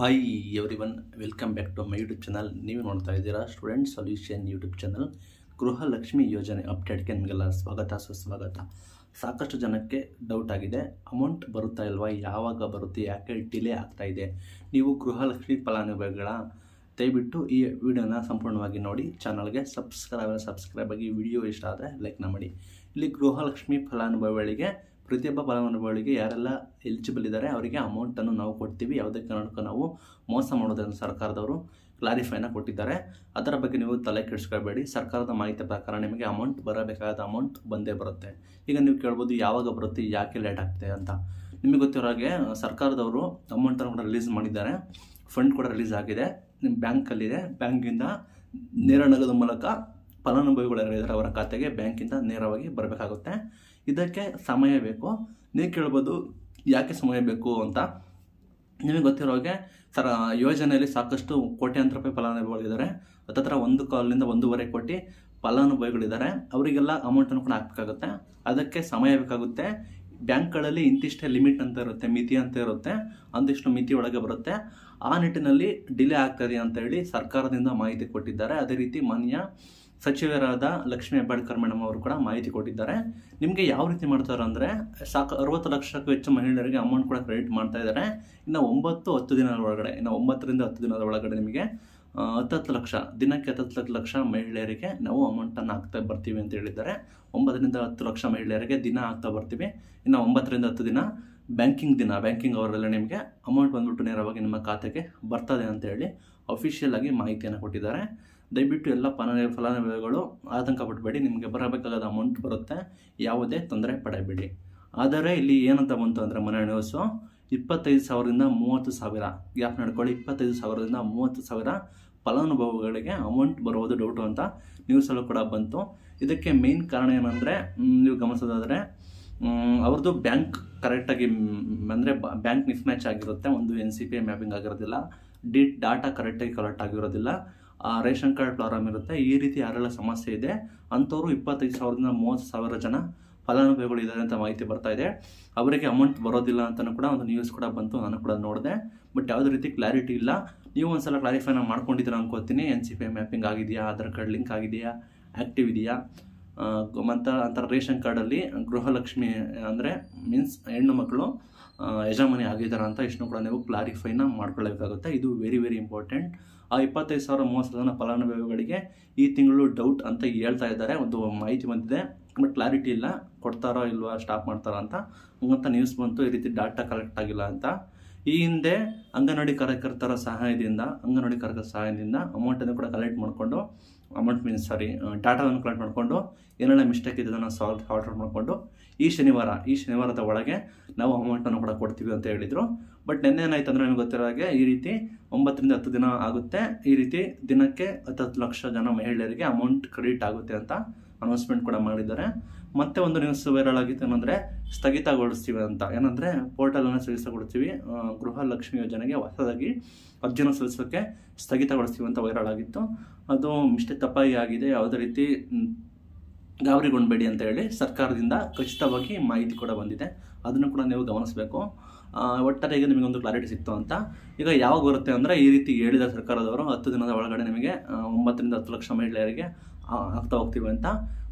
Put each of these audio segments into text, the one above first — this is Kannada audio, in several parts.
Hi everyone welcome back to my YouTube channel ನೀವು ನೋಡ್ತಾ ಇದ್ದೀರಾ student solution YouTube channel Gruhalakshmi ಯೋಜನೆ ಅಪ್ಡೇಟ್ಗೆ ನಿಮಗೆಲ್ಲ ಸ್ವಾಗತ, ಸುಸ್ವಾಗತ. ಸಾಕಷ್ಟು ಜನಕ್ಕೆ ಡೌಟ್ ಆಗಿದೆ. ಅಮೌಂಟ್ ಬರುತ್ತಾ ಇಲ್ವಾ? ಯಾವಾಗ ಬರುತ್ತೆ? ಯಾಕೆ ಡಿಲೇ ಆಗ್ತಾ ಇದೆ? ನೀವು ಗೃಹಲಕ್ಷ್ಮಿ ಫಲಾನುಭವಿಗಳ ದಯವಿಟ್ಟು ಈ ವಿಡಿಯೋನ ಸಂಪೂರ್ಣವಾಗಿ ನೋಡಿ. ಚಾನಲ್ಗೆ ಸಬ್ಸ್ಕ್ರೈಬ್ ಸಬ್ಸ್ಕ್ರೈಬ್ ಆಗಿ ವಿಡಿಯೋ ಇಷ್ಟ ಆದರೆ ಲೈಕ್ನ ಮಾಡಿ. ಇಲ್ಲಿ ಗೃಹಲಕ್ಷ್ಮಿ ಫಲಾನುಭವಿಗಳಿಗೆ ಪ್ರತಿಯೊಬ್ಬ ಫಲಾನುಭವಿಗಳಿಗೆ ಯಾರೆಲ್ಲ ಎಲಿಜಿಬಲ್ ಇದ್ದಾರೆ ಅವರಿಗೆ ಅಮೌಂಟನ್ನು ನಾವು ಕೊಡ್ತೀವಿ. ಯಾವುದೇ ಕಾರಣಕ್ಕೂ ನಾವು ಮೋಸ ಮಾಡೋದನ್ನು ಸರ್ಕಾರದವರು ಕ್ಲಾರಿಫೈನ ಕೊಟ್ಟಿದ್ದಾರೆ. ಅದರ ಬಗ್ಗೆ ನೀವು ತಲೆ ಕೆಡಿಸ್ಕೊಳ್ಬೇಡಿ. ಸರ್ಕಾರದ ಮಾಹಿತಿ ಪ್ರಕಾರ ನಿಮಗೆ ಅಮೌಂಟ್ ಬರಬೇಕಾದ ಅಮೌಂಟ್ ಬಂದೇ ಬರುತ್ತೆ. ಈಗ ನೀವು ಕೇಳ್ಬೋದು ಯಾವಾಗ ಬರುತ್ತೆ, ಯಾಕೆ ಲೇಟ್ ಆಗ್ತದೆ ಅಂತ. ನಿಮಗೆ ಗೊತ್ತಿರೋ ಹಾಗೆ, ಸರ್ಕಾರದವರು ಅಮೌಂಟನ್ನು ಕೂಡ ರಿಲೀಸ್ ಮಾಡಿದ್ದಾರೆ. ಫಂಡ್ ಕೂಡ ರಿಲೀಸ್ ಆಗಿದೆ. ನಿಮ್ಮ ಬ್ಯಾಂಕಲ್ಲಿದೆ ಬ್ಯಾಂಕಿಂದ ನೇರ ನಗದ ಮೂಲಕ ಫಲಾನುಭವಿಗಳು ಯಾರಿದ್ದಾರೆ ಅವರ ಖಾತೆಗೆ ಬ್ಯಾಂಕಿಂದ ನೇರವಾಗಿ ಬರಬೇಕಾಗುತ್ತೆ. ಇದಕ್ಕೆ ಸಮಯ ಬೇಕು. ನೀವು ಕೇಳ್ಬೋದು, ಯಾಕೆ ಸಮಯ ಬೇಕು ಅಂತ. ನಿಮಗೆ ಗೊತ್ತಿರೋ ಹಾಗೆ, ಸರ, ಯೋಜನೆಯಲ್ಲಿ ಸಾಕಷ್ಟು ಕೋಟ್ಯಾಂತರ ರೂಪಾಯಿ ಫಲಾನುಭವಿಗಳಿದ್ದಾರೆ. ಹತ್ತತ್ರ ಒಂದು ಕಾಲ್ನಿಂದ ಒಂದೂವರೆ ಕೋಟಿ ಫಲಾನುಭವಿಗಳಿದ್ದಾರೆ. ಅವರಿಗೆಲ್ಲ ಅಮೌಂಟನ್ನು ಕೂಡ ಹಾಕಬೇಕಾಗುತ್ತೆ. ಅದಕ್ಕೆ ಸಮಯ ಬೇಕಾಗುತ್ತೆ. ಬ್ಯಾಂಕ್ಗಳಲ್ಲಿ ಇಂತಿಷ್ಟೇ ಲಿಮಿಟ್ ಅಂತ ಇರುತ್ತೆ, ಮಿತಿ ಅಂತ ಇರುತ್ತೆ. ಅಂತಿಷ್ಟು ಮಿತಿ ಒಳಗೆ ಬರುತ್ತೆ. ಆ ನಿಟ್ಟಿನಲ್ಲಿ ಡಿಲೇ ಆಗ್ತದೆ ಅಂತ ಹೇಳಿ ಸರ್ಕಾರದಿಂದ ಮಾಹಿತಿ ಕೊಟ್ಟಿದ್ದಾರೆ. ಅದೇ ರೀತಿ ಮಾನ್ಯ ಸಚಿವರಾದ ಲಕ್ಷ್ಮೀ ಹೆಬ್ಬಾಳ್ಕರ್ ಮೇಡಮ್ ಅವರು ಕೂಡ ಮಾಹಿತಿ ಕೊಟ್ಟಿದ್ದಾರೆ. ನಿಮಗೆ ಯಾವ ರೀತಿ ಮಾಡ್ತಾರೆ ಅಂದರೆ ಸಾಕು ಅರವತ್ತು ಲಕ್ಷಕ್ಕೂ ಹೆಚ್ಚು ಮಹಿಳೆಯರಿಗೆ ಅಮೌಂಟ್ ಕೂಡ ಕ್ರೆಡಿಟ್ ಮಾಡ್ತಾ ಇದ್ದಾರೆ. ಇನ್ನು ಒಂಬತ್ತು ಹತ್ತು ದಿನದ ಒಳಗಡೆ, ಇನ್ನು ಒಂಬತ್ತರಿಂದ ಹತ್ತು ದಿನದ ಒಳಗಡೆ ನಿಮಗೆ ಹತ್ತತ್ತು ಲಕ್ಷ, ದಿನಕ್ಕೆ ಹತ್ತತ್ತು ಲಕ್ಷ ಮಹಿಳೆಯರಿಗೆ ನಾವು ಅಮೌಂಟನ್ನು ಹಾಕ್ತಾ ಬರ್ತೀವಿ ಅಂತ ಹೇಳಿದ್ದಾರೆ. ಒಂಬತ್ತರಿಂದ ಹತ್ತು ಲಕ್ಷ ಮಹಿಳೆಯರಿಗೆ ದಿನ ಹಾಕ್ತಾ ಬರ್ತೀವಿ. ಇನ್ನು ಒಂಬತ್ತರಿಂದ ಹತ್ತು ದಿನ ಬ್ಯಾಂಕಿಂಗ್ ದಿನ ಬ್ಯಾಂಕಿಂಗ್ ಅವರೆಲ್ಲ ನಿಮಗೆ ಅಮೌಂಟ್ ಬಂದ್ಬಿಟ್ಟು ನೇರವಾಗಿ ನಿಮ್ಮ ಖಾತೆಗೆ ಬರ್ತದೆ ಅಂತ ಹೇಳಿ ಅಫಿಷಿಯಲ್ ಆಗಿ ಮಾಹಿತಿಯನ್ನು ಕೊಟ್ಟಿದ್ದಾರೆ. ದಯವಿಟ್ಟು ಎಲ್ಲ ಫಲಾನು ಫಲಾನುಭವಿಗಳು ಆತಂಕ ಪಡಬೇಡಿ ನಿಮಗೆ ಬರಬೇಕಾದ ಅಮೌಂಟ್ ಬರುತ್ತೆ, ಯಾವುದೇ ತೊಂದರೆ ಪಡಬೇಡಿ. ಆದರೆ ಇಲ್ಲಿ ಏನಂತ ಬಂತು ಅಂದರೆ ಮನೆ ನ್ಯೂಸು ಇಪ್ಪತ್ತೈದು ಸಾವಿರದಿಂದ ಮೂವತ್ತು ಸಾವಿರ. ಗ್ಯಾಪ್ ನಡ್ಕೊಳ್ಳಿ? ಇಪ್ಪತ್ತೈದು ಸಾವಿರದಿಂದ ಮೂವತ್ತು ಸಾವಿರ ಫಲಾನುಭವಿಗಳಿಗೆ ಅಮೌಂಟ್ ಬರುವುದು ಡೌಟು ಅಂತ ನ್ಯೂಸಲ್ಲೂ ಕೂಡ ಬಂತು. ಇದಕ್ಕೆ ಮೇನ್ ಕಾರಣ ಏನಂದರೆ ನೀವು ಗಮನಿಸೋದಾದರೆ ಅವ್ರದ್ದು ಬ್ಯಾಂಕ್ ಕರೆಕ್ಟಾಗಿ ಅಂದರೆ ಬ್ಯಾಂಕ್ ಮಿಸ್ ಮ್ಯಾಚ್ ಆಗಿರುತ್ತೆ. ಒಂದು ಎನ್ ಸಿ ಪಿ ಮ್ಯಾಪಿಂಗ್ ಆಗಿರೋದಿಲ್ಲ. ಡಿ ಡಾಟಾ ಕರೆಕ್ಟಾಗಿ ಕಲೆಕ್ಟ್ ಆಗಿರೋದಿಲ್ಲ. ರೇಷನ್ ಕಾರ್ಡ್ ಪ್ರಾಬ್ಲಮ್ ಇರುತ್ತೆ. ಈ ರೀತಿ ಯಾರೆಲ್ಲ ಸಮಸ್ಯೆ ಇದೆ, ಅಂಥವ್ರು ಇಪ್ಪತ್ತೈದು ಸಾವಿರದಿಂದ ಮೂವತ್ತು ಸಾವಿರ ಜನ ಫಲಾನುಭವಿಗಳು ಇದ್ದಾರೆ ಅಂತ ಮಾಹಿತಿ ಬರ್ತಾ ಇದೆ. ಅವರಿಗೆ ಅಮೌಂಟ್ ಬರೋದಿಲ್ಲ ಅಂತಲೂ ಕೂಡ ಒಂದು ನ್ಯೂಸ್ ಕೂಡ ಬಂತು, ನಾನು ಕೂಡ ನೋಡಿದೆ. ಬಟ್ ಯಾವುದೇ ರೀತಿ ಕ್ಲಾರಿಟಿ ಇಲ್ಲ. ನೀವು ಒಂದ್ಸಲ ಕ್ಲಾರಿಫೈನ ಮಾಡ್ಕೊಂಡಿದ್ದೀರಾ ಅನ್ಕೋತೀನಿ. ಎನ್ ಸಿ ಪಿ ಮ್ಯಾಪಿಂಗ್ ಆಗಿದೆಯಾ? ಆಧಾರ್ ಕಾರ್ಡ್ ಲಿಂಕ್ ಆಗಿದೆಯಾ? ಆ್ಯಕ್ಟಿವ್ ಇದೆಯಾ? ಮತ್ತು ಅಂತರ ರೇಷನ್ ಕಾರ್ಡಲ್ಲಿ ಗೃಹಲಕ್ಷ್ಮಿ ಅಂದರೆ ಮೀನ್ಸ್ ಹೆಣ್ಣು ಮಕ್ಕಳು ಯಜಮಾನಿ ಆಗಿದ್ದಾರೆ ಅಂತ ಇಷ್ಟನ್ನು ಕೂಡ ನೀವು ಕ್ಲಾರಿಫೈನ ಮಾಡ್ಕೊಳ್ಳಬೇಕಾಗುತ್ತೆ. ಇದು ವೆರಿ ವೆರಿ ಇಂಪಾರ್ಟೆಂಟ್ ಆ ಇಪ್ಪತ್ತೈದು ಸಾವಿರ ಮೂವತ್ತು ಜನ ಫಲಾನುಭವಿಗಳಿಗೆ ಈ ತಿಂಗಳು ಡೌಟ್ ಅಂತ ಹೇಳ್ತಾ ಇದ್ದಾರೆ. ಒಂದು ಮಾಹಿತಿ ಬಂದಿದೆ. ಬಟ್ ಕ್ಲಾರಿಟಿ ಇಲ್ಲ. ಕೊಡ್ತಾರೋ ಇಲ್ವಾ ಸ್ಟಾಪ್ ಮಾಡ್ತಾರೋ ಅಂತ. ಹಂಗಂತ ನ್ಯೂಸ್ ಬಂತು. ಈ ರೀತಿ ಡಾಟಾ ಕರೆಕ್ಟ್ ಆಗಿಲ್ಲ ಅಂತ. ಈ ಹಿಂದೆ ಅಂಗನವಾಡಿ ಕಾರ್ಯಕರ್ತರ ಸಹಾಯದಿಂದ, ಅಂಗನವಾಡಿ ಕಾರ್ಯಕರ್ತರ ಸಹಾಯದಿಂದ ಅಮೌಂಟನ್ನು ಕೂಡ ಕಲೆಕ್ಟ್ ಮಾಡಿಕೊಂಡು ಅಮೌಂಟ್ ಮೀನ್ಸ್ ಸಾರಿ ಡಾಟಾವನ್ನು ಕಲೆಕ್ಟ್ ಮಾಡಿಕೊಂಡು, ಏನೆಲ್ಲ ಮಿಸ್ಟೇಕ್ ಇದೆ ಅದನ್ನು ಸಾಲ್ವ್ ಔಟ್ ಮಾಡಿಕೊಂಡು, ಈ ಶನಿವಾರ, ಈ ಶನಿವಾರದ ಒಳಗೆ ನಾವು ಅಮೌಂಟನ್ನು ಕೂಡ ಕೊಡ್ತೀವಿ ಅಂತ ಹೇಳಿದರು. ಬಟ್ ನಿನ್ನೆ ಏನಾಯ್ತು ಅಂದರೆ ನನಗೆ ಗೊತ್ತಿರೋ ಹಾಗೆ, ಈ ರೀತಿ ಒಂಬತ್ತರಿಂದ ಹತ್ತು ದಿನ ಆಗುತ್ತೆ. ಈ ರೀತಿ ದಿನಕ್ಕೆ ಹತ್ತು ಲಕ್ಷ ಜನ ಮಹಿಳೆಯರಿಗೆ ಅಮೌಂಟ್ ಕ್ರೆಡಿಟ್ ಆಗುತ್ತೆ ಅಂತ ಅನೌನ್ಸ್ಮೆಂಟ್ ಕೂಡ ಮಾಡಿದ್ದಾರೆ. ಮತ್ತೆ ಒಂದು ನ್ಯೂಸ್ ವೈರಲ್ ಆಗಿತ್ತು ಏನಂದರೆ, ಸ್ಥಗಿತಗೊಳಿಸ್ತೀವಿ ಅಂತ. ಏನಂದರೆ ಪೋರ್ಟಲನ್ನು ಸ್ಥಗಿತಗೊಳಿಸ್ತೀವಿ. ಗೃಹ ಗೃಹಲಕ್ಷ್ಮಿ ಯೋಜನೆಗೆ ಹೊಸದಾಗಿ ಅರ್ಜಿನ ಸಲ್ಲಿಸೋಕೆ ಸ್ಥಗಿತಗೊಳಿಸ್ತೀವಿ ಅಂತ ವೈರಲ್ ಆಗಿತ್ತು. ಅದು ಮಿಸ್ಟೇಕ್ ತಪ್ಪಾಗಿ ಆಗಿದೆ. ಯಾವುದೇ ರೀತಿ ಗಾಬರಿಗೊಂಡ್ಬೇಡಿ ಅಂತ ಹೇಳಿ ಸರ್ಕಾರದಿಂದ ಖಚಿತವಾಗಿ ಮಾಹಿತಿ ಕೂಡ ಬಂದಿದೆ. ಅದನ್ನು ಕೂಡ ನೀವು ಗಮನಿಸಬೇಕು. ಒಟ್ಟಾರೆಗೆ ನಿಮಗೊಂದು ಕ್ಲಾರಿಟಿ ಸಿಕ್ತು ಅಂತ. ಈಗ ಯಾವಾಗ ಬರುತ್ತೆ ಅಂದರೆ ಈ ರೀತಿ ಹೇಳಿದ ಸರ್ಕಾರದವರು ಹತ್ತು ದಿನದ ಒಳಗಡೆ ನಿಮಗೆ ಒಂಬತ್ತರಿಂದ ಹತ್ತು ಲಕ್ಷ ಮಹಿಳೆಯರಿಗೆ ಆಗ್ತಾ ಹೋಗ್ತೀವಿ ಅಂತ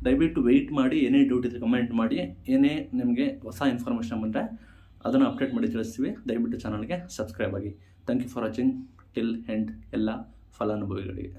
ದಯವಿಟ್ಟು ವೆಯ್ಟ್ ಮಾಡಿ, ಏನೇ ಡ್ಯೂಟಿ ಇದ್ರೆ ಕಮೆಂಟ್ ಮಾಡಿ, ಏನೇ ನಿಮಗೆ ಹೊಸ ಇನ್ಫಾರ್ಮೇಷನ್ ಬಂದರೆ ಅದನ್ನು ಅಪ್ಡೇಟ್ ಮಾಡಿ ತಿಳಿಸ್ತೀವಿ. ದಯವಿಟ್ಟು ಚಾನಲ್ಗೆ ಸಬ್ಸ್ಕ್ರೈಬ್ ಆಗಿ. Thank you for watching till end ಎಲ್ಲ ಫಲಾನುಭವಿಗಳಿಗೆ.